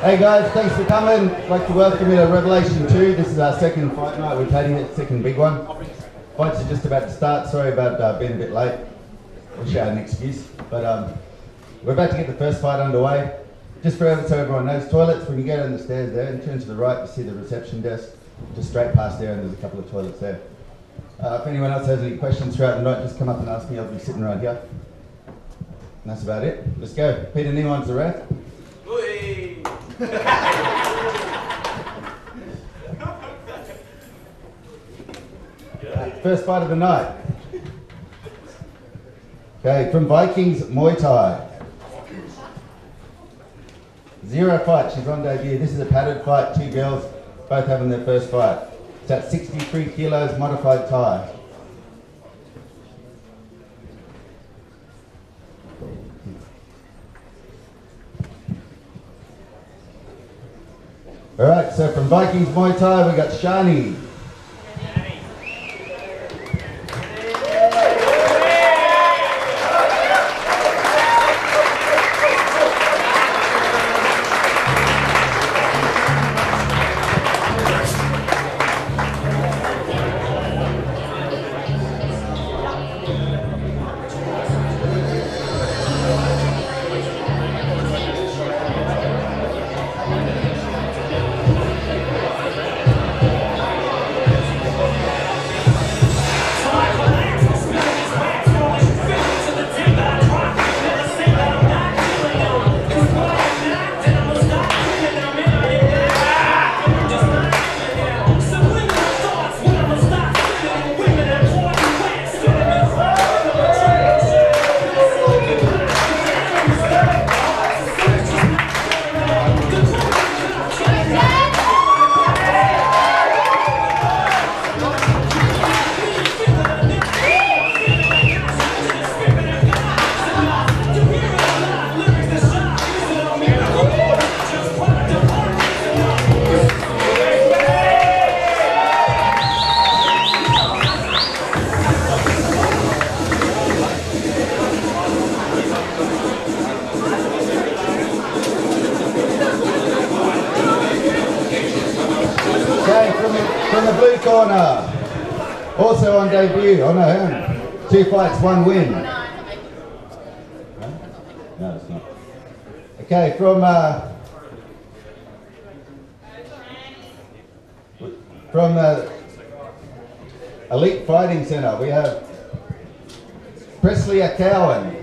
Hey guys, thanks for coming. I'd like to welcome you to Revelation 2. This is our second fight night. We're taking it, second big one. Fights are just about to start. Sorry about uh, being a bit late. Wish I had an excuse. But um, we're about to get the first fight underway. Just for so everyone knows, toilets, when you go down the stairs there and turn to the right, you see the reception desk. Just straight past there and there's a couple of toilets there. Uh, if anyone else has any questions throughout the night, just come up and ask me. I'll be sitting right here. And that's about it. Let's go. Peter Nieman's the ref. First fight of the night. Okay, from Vikings Muay Thai. Zero fight, she's on debut. This is a padded fight, two girls, both having their first fight. It's at 63 kilos, modified Thai. All right, so from Vikings Muay Thai, we got Shani. Blue corner. Also on debut, oh no, hang on. Two fights, one win. No, it's not. Okay, from uh, from the Elite Fighting Center, we have Presley Cowan.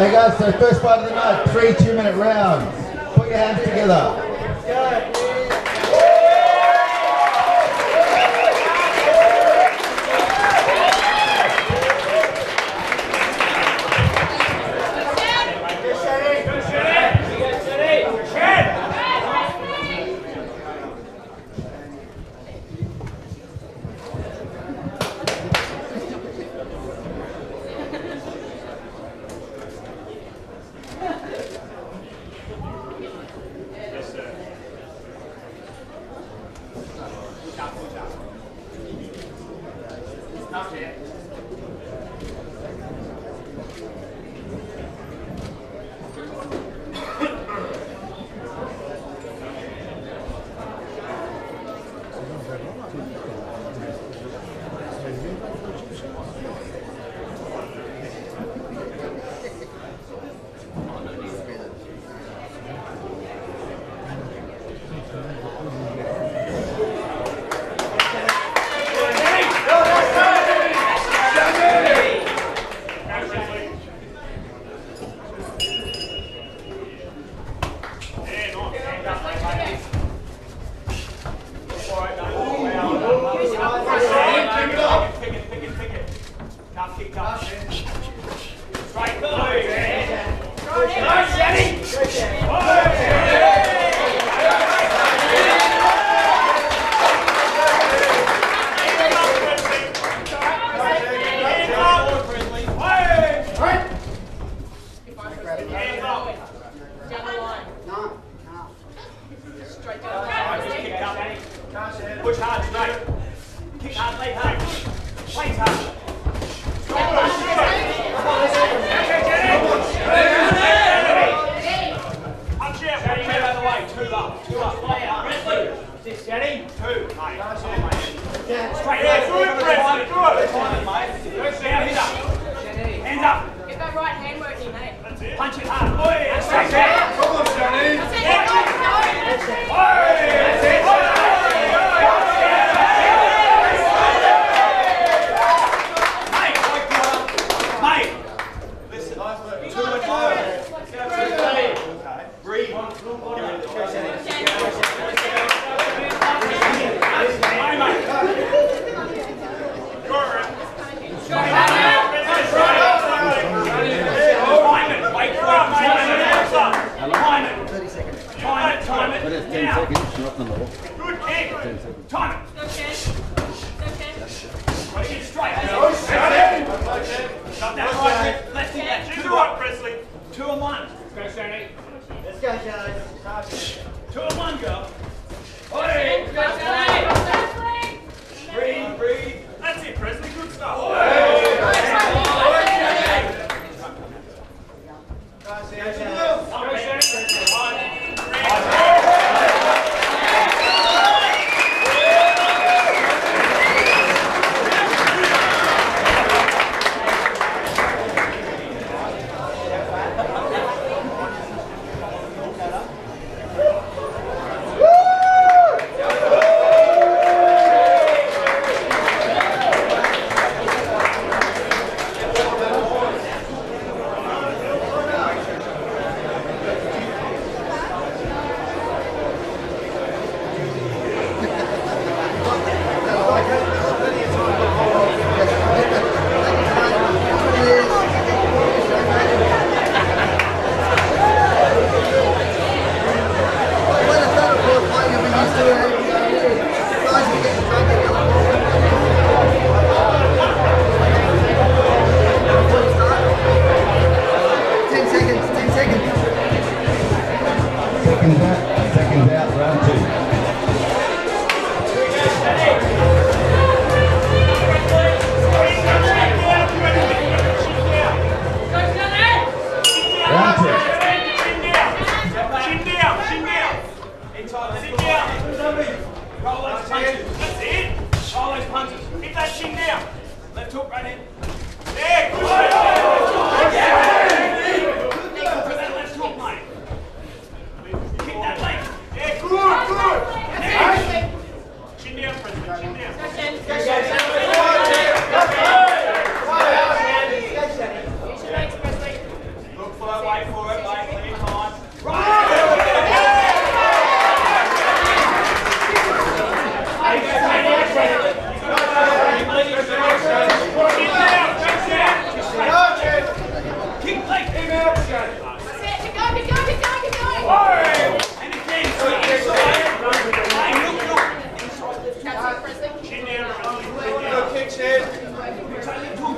Hey guys, so first part of the night, three two minute rounds. Put your hands together. Push hard straight. Kick hard, lay hard. Plays hard. Two up, two up, play out. Six, Jenny. Two, mate. Yeah. Straight yeah, there. Good, Brent. Good. Timing, mate. Now, hands up. Hands up. Get that right hand working, mate. That's it. Punch it hard. Oi. That's right. Come on, Jenny. That's it. Yeah. Go. Oi. on it. Okay. Okay. Ready to strike. No, shut it. Shut that right. Lefty left. Two to one, Presley. Two and one. Let's go, Shani. Let's go, Shani. Yes, yes, Italian tour.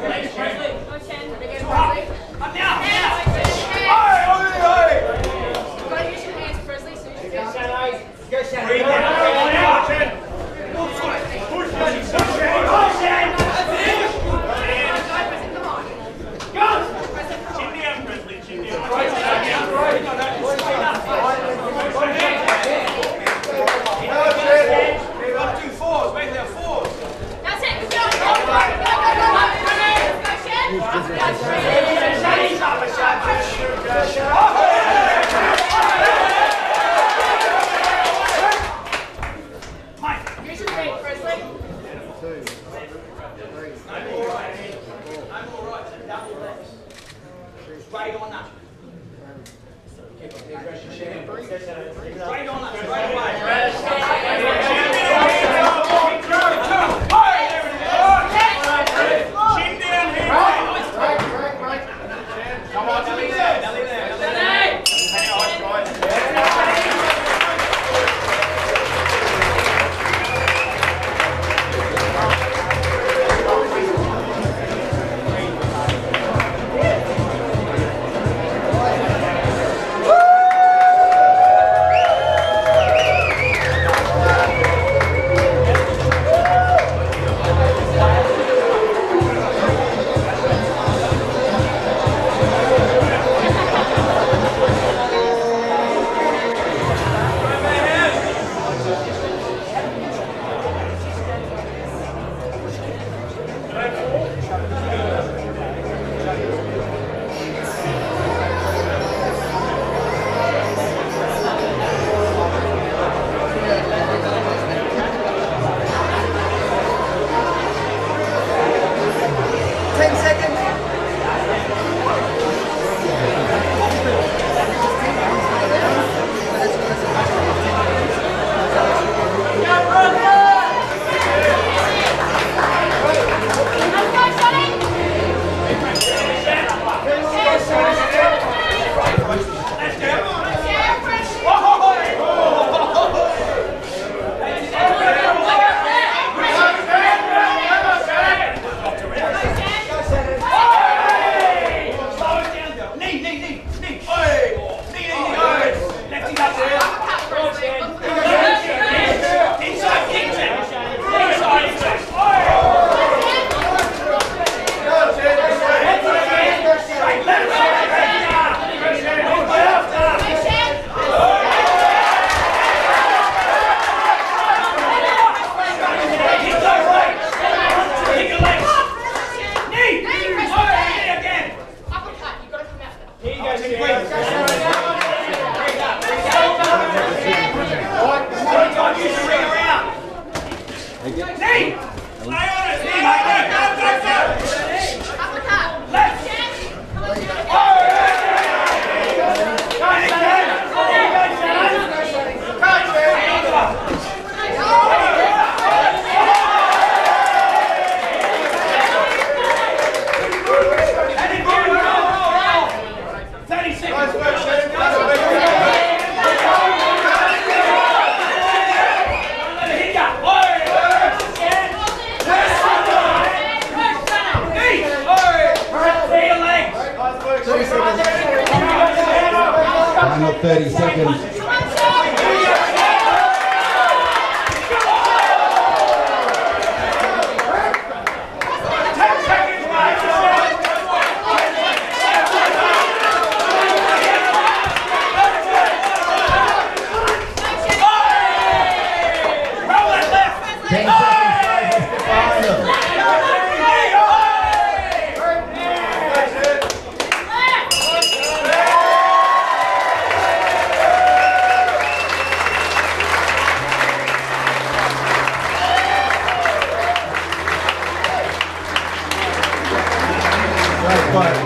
Great fight.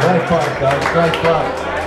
Great fight, guys. Great fight.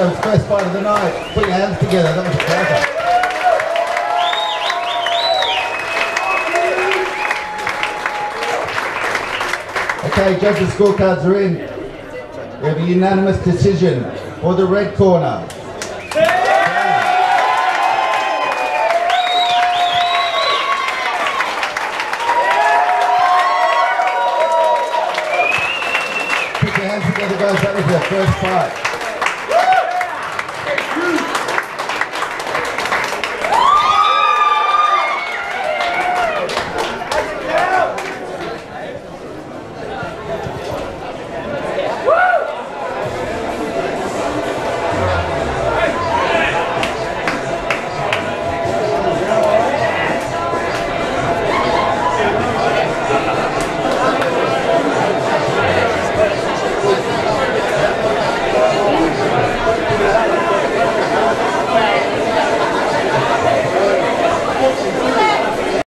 The first fight of the night. Put your hands together. That was a. Okay, judges' scorecards are in. We have a unanimous decision for the red corner. Put your hands together, guys. That was their first fight.